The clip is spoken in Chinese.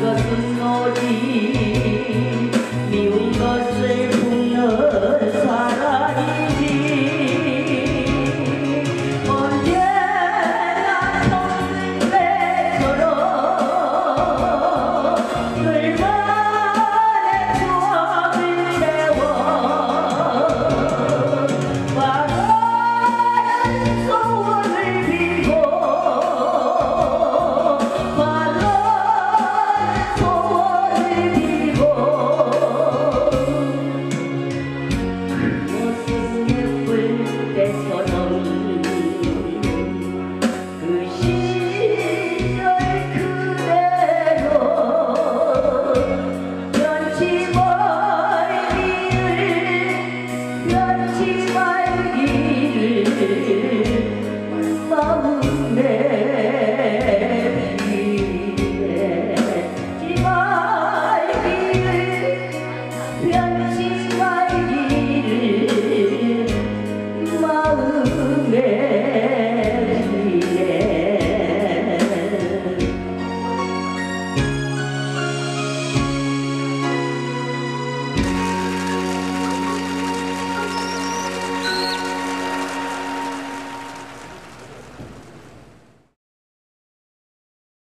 个孙老弟。Señor